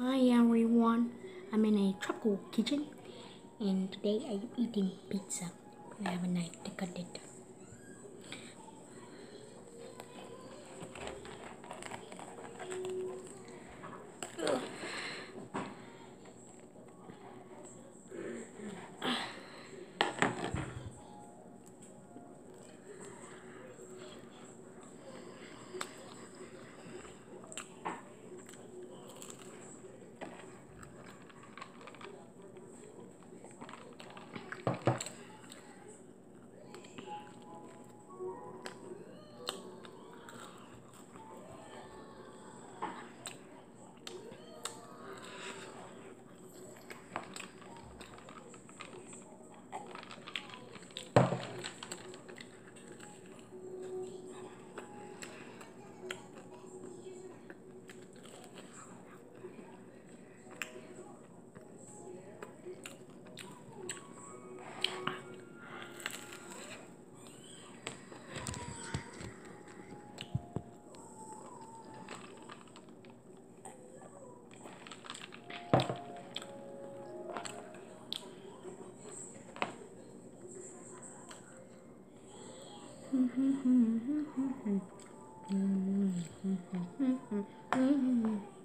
Hi everyone, I'm in a tropical kitchen and today I am eating pizza. I have a knife to cut it. Mm-hmm.